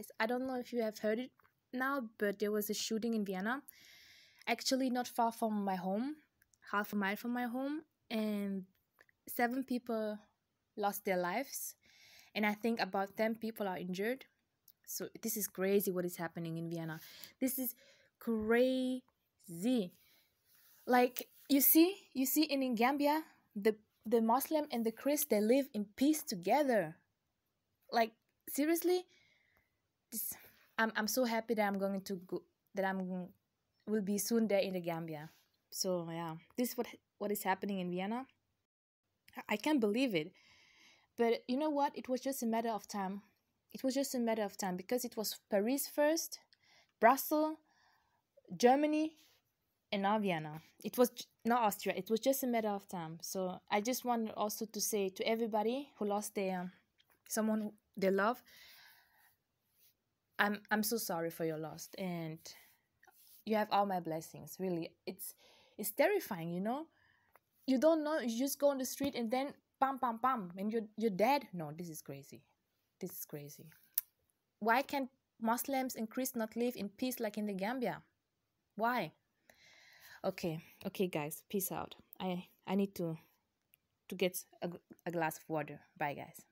guys. I don't know if you have heard it now, but there was a shooting in Vienna, actually not far from my home, half a mile from my home, and seven people lost their lives, and I think about 10 people are injured. So this is crazy what is happening in Vienna. This is crazy. Like you see, you see in Gambia, the the Muslim and the Christ they live in peace together. Like seriously, I'm I'm so happy that I'm going to go that I'm will be soon there in the Gambia. So yeah, this is what what is happening in Vienna. I can't believe it. But you know what? It was just a matter of time. It was just a matter of time because it was Paris first, Brussels, Germany, and now Vienna. It was not Austria. It was just a matter of time. So I just want also to say to everybody who lost their someone they love, I'm I'm so sorry for your loss, and you have all my blessings. Really, it's it's terrifying. You know, you don't know. You just go on the street and then pam pam pam, and you're you're dead. No, this is crazy. This is crazy. Why can't Muslims and Christians not live in peace like in the Gambia? Why? okay okay guys peace out i i need to to get a, a glass of water bye guys